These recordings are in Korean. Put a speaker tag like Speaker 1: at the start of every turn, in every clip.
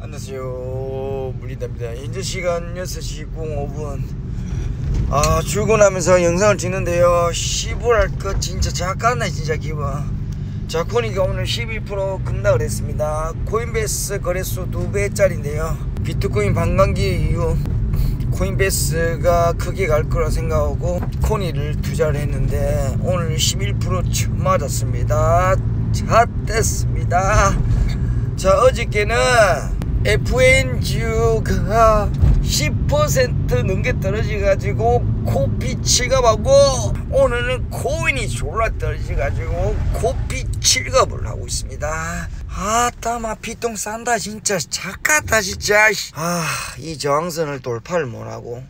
Speaker 1: 안녕하세요. 물리답니다. 현재 시간 6시 05분. 아, 출근하면서 영상을 찍는데요. 시부랄 것 진짜 작았네, 진짜 기분. 자, 코니가 오늘 11% 급락을 했습니다. 코인베이스 거래소 2배짜리인데요. 비트코인 반감기 이후 코인베이스가 크게 갈 거라 생각하고 코니를 투자를 했는데 오늘 11% 처음 맞았습니다. 자, 됐습니다. 자, 어저께는 FNG가 10% 넘게 떨어져가지고 코피 칠갑하고 오늘은 코인이 졸라 떨어져가지고 코피 칠갑을 하고 있습니다. 아따 마 피똥 싼다 진짜 작았다 진짜 아이 저항선을 돌파를 못하고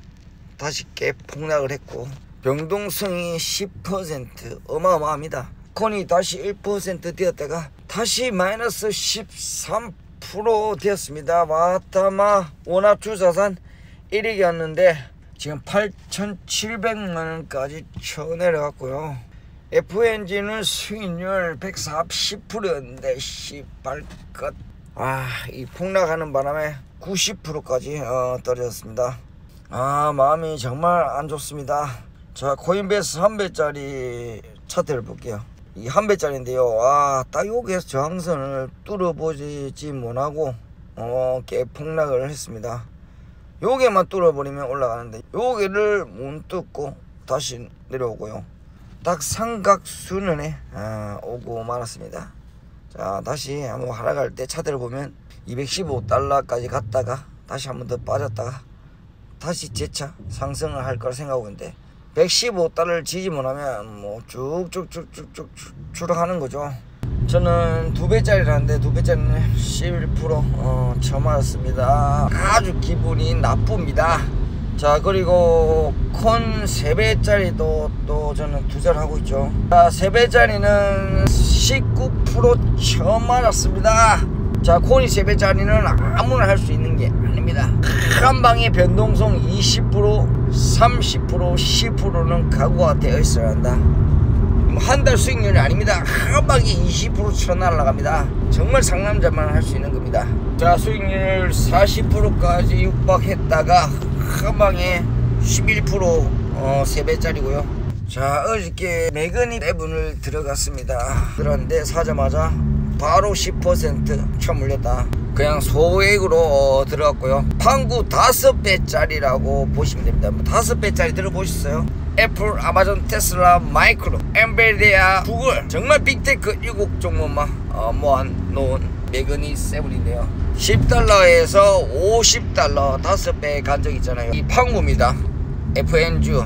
Speaker 1: 다시 깨 폭락을 했고 병동성이 10% 어마어마합니다. 코인이 다시 1% 되었다가 다시 마이너스 13% 되었습니다. 왔다 마 원화투 자산 1위였는데 지금 8,700만원까지 쳐내려갔고요. FNG는 수익률 140%였는데 씨발것 아이 폭락하는 바람에 90%까지 어, 떨어졌습니다. 아 마음이 정말 안 좋습니다. 자 코인베이스 한 배짜리 차트를 볼게요. 이 한 배짜리인데요. 와딱 여기에서 저항선을 뚫어보지 못하고 어, 깨 폭락을 했습니다. 요게만 뚫어버리면 올라가는데 요게를 못 뚫고 다시 내려오고요. 딱 삼각수는에 아, 오고 말았습니다. 자 다시 한번 하락할 때 차트를 보면 215달러까지 갔다가 다시 한번 더 빠졌다가 다시 재차 상승을 할 거라 생각하고 있는데 115달러를 지지 못하면 뭐 쭉쭉쭉쭉쭉 추락하는 거죠. 저는 두 배짜리라는데 두 배짜리는 11% 어, 처음 알았습니다. 아주 기분이 나쁩니다. 자 그리고 콘 3배짜리도 또 저는 투자를 하고 있죠. 자 3배짜리는 19% 처음 알았습니다. 자 콘이 3배짜리는 아무나 할 수 있는 게 아닙니다. 한 방에 변동성 20% 30% 10%는 각오가 되어 있어야 한다. 한 달 수익률이 아닙니다. 한 방에 20% 쳐날라갑니다. 정말 상남자만 할 수 있는 겁니다. 자 수익률 40%까지 육박했다가 한 방에 11% 어, 3배짜리고요. 자 어저께 매근이 배분을 들어갔습니다. 들었는데 사자마자 바로 10% 쳐 물렸다. 그냥 소액으로 어, 들어갔고요. 팡구 5배짜리라고 보시면 됩니다. 5배짜리 뭐 들어보셨어요? 애플, 아마존, 테슬라, 마이크로, 엔비디아, 구글. 정말 빅테크 7 종목만 어, 모아놓은 Magni Seven인데요. 10달러에서 50달러 5배 간 적 있잖아요. 이 팡구입니다. FNGU.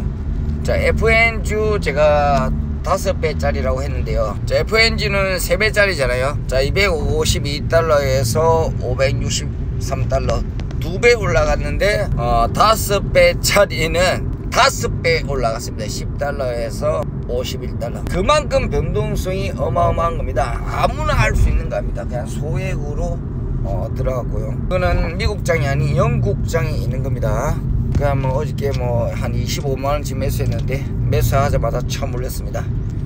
Speaker 1: 자 FN주 제가 5배짜리라고 했는데요. 자 FNG는 3배짜리잖아요. 자 252달러에서 563달러 2배 올라갔는데 어, 5배짜리는 5배 올라갔습니다. 10달러에서 51달러. 그만큼 변동성이 어마어마한 겁니다. 아무나 할수 있는 겁니다. 그냥 소액으로 어, 들어갔고요. 이거는 미국장이 아닌 영국장이 있는 겁니다 뭐 어저께 뭐 한 25만원쯤 매수했는데 매수하자마자 처음 올렸습니다.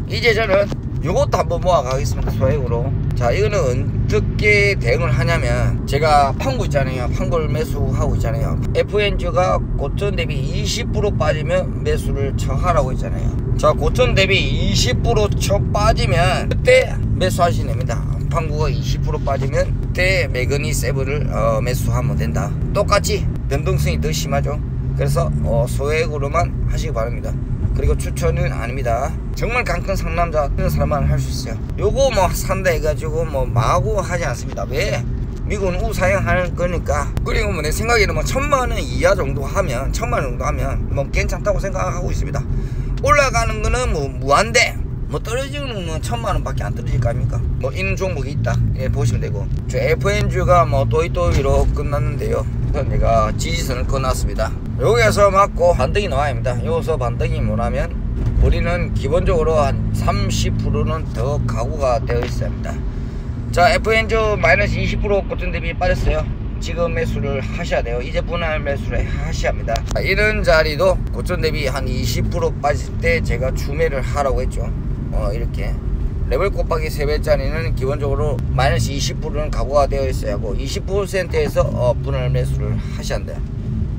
Speaker 1: 이제 저는 이것도 한번 모아 가겠습니다 소액으로. 자 이거는 어떻게 대응을 하냐면 제가 판고 있잖아요. 판고를 매수하고 있잖아요. FNG가 고점 대비 20% 빠지면 매수를 처하라고 했잖아요. 자 고점 대비 20%쳐 빠지면 그때 매수하시면 됩니다. 판구가 20% 빠지면 그때 매그니 세븐을 어, 매수하면 된다. 똑같이 변동성이 더 심하죠 그래서 어, 소액으로만 하시기 바랍니다. 그리고 추천은 아닙니다. 정말 강큰 상남자 그런 사람만 할 수 있어요. 요거 뭐 산다 해가지고 뭐 마구 하지 않습니다. 왜? 미국은 우사행하는 거니까. 그리고 뭐 내 생각에는 뭐 천만 원 이하 정도 하면 천만 원 정도 하면 뭐 괜찮다고 생각하고 있습니다. 올라가는 거는 뭐 무한대. 뭐 떨어지는 건 천만 원밖에 안 떨어질 거 아닙니까? 뭐 있는 종목이 있다. 예 보시면 되고. 저 FNG가 뭐 또이또이로 끝났는데요 제가 지지선을 꺼놨습니다. 여기에서 맞고 반등이 나와야 합니다. 여기서 반등이 뭐냐면 우리는 기본적으로 한 30%는 더 각오가 되어 있어야 합니다. 자 FNG 마이너스 20% 고점 대비 빠졌어요. 지금 매수를 하셔야 돼요. 이제 분할 매수를 하셔야 합니다. 이런 자리도 고점 대비 한 20% 빠질 때 제가 주매를 하라고 했죠. 어, 이렇게 레벨 곱하기 3배짜리는 기본적으로 마이너스 20%는 각오가 되어 있어야 하고 20%에서 어, 분할 매수를 하셔야 한대요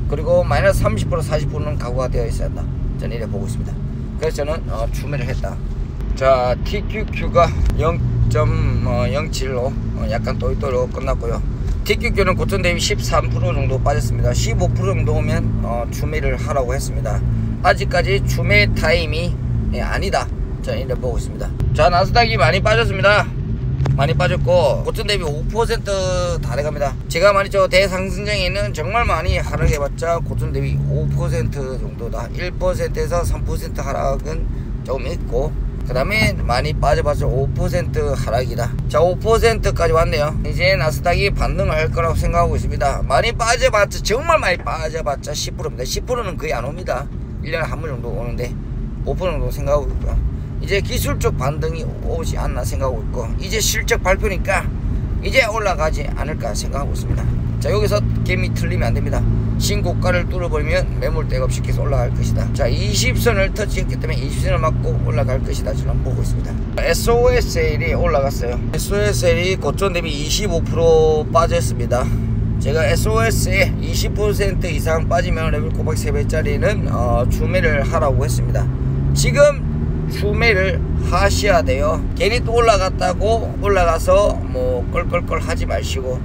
Speaker 1: 그리고 마이너스 30% 40%는 각오가 되어 있어야 한다. 저는 이래 보고 있습니다. 그래서 저는 어, 추매를 했다. 자 TQQ가 0.07로 어, 약간 또이또이로 끝났고요. TQQ는 고점 대비 13% 정도 빠졌습니다. 15% 정도 오면 어, 추매를 하라고 했습니다. 아직까지 추매 타임이 예, 아니다 저는 이래 보고 있습니다. 자 나스닥이 많이 빠졌습니다. 많이 빠졌고 고점 대비 5%다 돼갑니다. 제가 말했죠. 대상승장에는 정말 많이 하락해봤자 고점 대비 5% 정도다. 1%에서 3% 하락은 조금 있고 그 다음에 많이 빠져봤자 5% 하락이다. 자 5%까지 왔네요. 이제 나스닥이 반등을 할 거라고 생각하고 있습니다. 많이 빠져봤자 정말 많이 빠져봤자 10%입니다. 10%는 거의 안 옵니다. 1년에 한 번 정도 오는데 5% 정도 생각하고 있고요 이제 기술적 반등이 오지 않나 생각하고 있고 이제 실적 발표니까 이제 올라가지 않을까 생각하고 있습니다. 자 여기서 개미 틀리면 안됩니다. 신고가를 뚫어버리면 매물 대업 시켜서 올라갈 것이다. 자 20선을 터치했기 때문에 20선을 맞고 올라갈 것이다. 저는 보고 있습니다. SOSL이 올라갔어요. SOSL이 고점 대비 25% 빠졌습니다. 제가 SOXL이 20% 이상 빠지면 레벨 곱하기 3배짜리는 어, 추매를 하라고 했습니다. 지금 추매를 하셔야 돼요. 괜히 또 올라갔다고 올라가서 뭐 껄껄껄 하지 마시고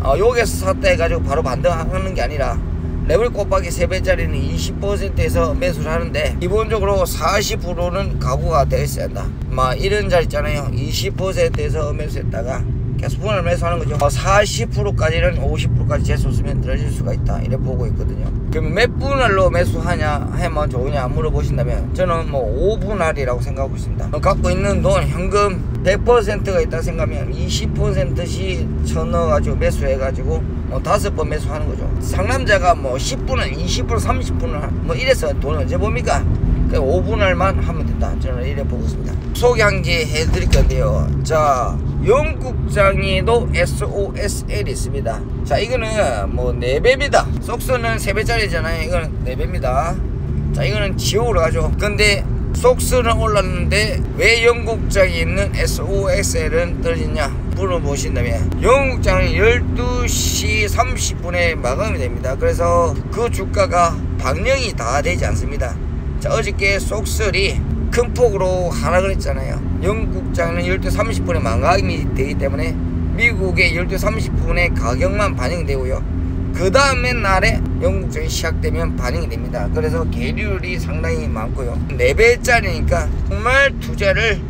Speaker 1: 어, 여기서 샀다 해가지고 바로 반등하는 게 아니라 레벨 곱하기 3배짜리는 20%에서 매수를 하는데 기본적으로 40%는 각오가 되어 있어야 한다. 막 이런 자리 있잖아요. 20%에서 매수했다가 계속 분할 매수하는 거죠. 40%까지는 50%까지 재수없으면 떨어질 수가 있다. 이래 보고 있거든요. 그러면 몇 분할로 매수하냐 하면 좋으냐 물어보신다면 저는 뭐 5분할이라고 생각하고 있습니다. 갖고 있는 돈 현금 100%가 있다 생각하면 20%씩 쳐넣어가지고 매수해가지고 뭐 다섯 번 매수하는 거죠. 상남자가 뭐 10분할 20% 30분할 뭐 이래서 돈을 언제 봅니까? 5분할만 하면 된다. 저는 이래 보고 있습니다. 소개 한 개 해드릴 건데요. 자 영국장에도 SOSL이 있습니다. 자 이거는 뭐 4배입니다. 속수는 3배짜리잖아요. 이거는 4배입니다. 자 이거는 지옥으로 가죠. 근데 속수는 올랐는데 왜 영국장에 있는 SOSL은 떨어지냐 물어보신다면 영국장은 12시 30분에 마감이 됩니다. 그래서 그 주가가 방영이 다 되지 않습니다. 자 어저께 속설이 큰 폭으로 하락을 했잖아요. 영국 장은 12시 30분에 마감이 되기 때문에 미국의 12시 30분에 가격만 반영되고요. 그 다음에 날에 영국장이 시작되면 반영이 됩니다. 그래서 계율이 상당히 많고요. 4배짜리니까 정말 투자를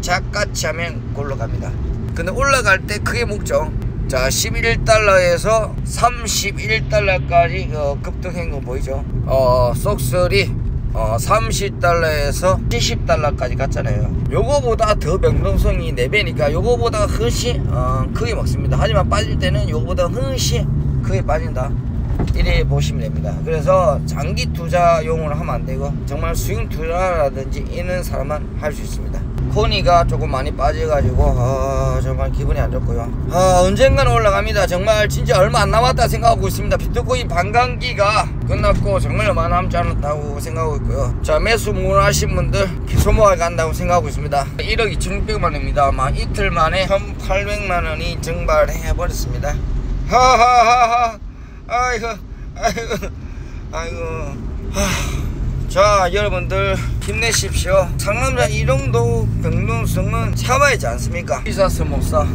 Speaker 1: 작같이 하면 골로 갑니다. 근데 올라갈 때 크게 목적 자 11달러에서 31달러까지 어, 급등한 거 보이죠? 어 속설이 어, 30달러에서 70달러까지 갔잖아요. 요거보다 더 변동성이 4배니까 요거보다 훨씬 어, 크게 먹습니다. 하지만 빠질 때는 요거보다 훨씬 크게 빠진다. 이래 보시면 됩니다. 그래서 장기 투자용으로 하면 안되고 정말 수익 투자라든지 있는 사람만 할 수 있습니다 코니가 조금 많이 빠져가지고 아, 정말 기분이 안 좋고요. 아, 언젠가는 올라갑니다. 정말 진짜 얼마 안 남았다 생각하고 있습니다. 비트코인 반감기가 끝났고 정말 얼마 남지 않았다고 생각하고 있고요. 자 매수 무하신 분들 소모가 간다고 생각하고 있습니다. 1억 2,600만원입니다. 아마 이틀 만에 1,800만원이 증발해 버렸습니다. 하하하하. 아이고 아이고 아이고. 하. 자 여러분들 힘내십시오. 상남자 이 정도 변동성은 참아야지 않습니까? 비싸서 못사.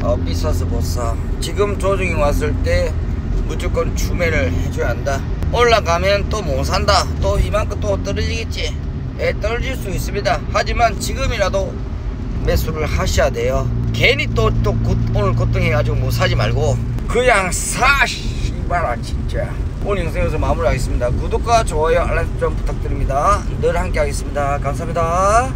Speaker 1: 어, 비싸서 못사. 지금 조정이 왔을 때 무조건 추매를 해줘야 한다. 올라가면 또 못 산다. 또 이만큼 또 떨어지겠지. 예, 떨어질 수 있습니다. 하지만 지금이라도 매수를 하셔야 돼요. 괜히 또, 또 오늘 고통해가지고 못 사지 말고 그냥 사 씨발아 진짜 오늘 영상 여기서 마무리하겠습니다. 구독과 좋아요 알람 설정 부탁드립니다. 늘 함께 하겠습니다. 감사합니다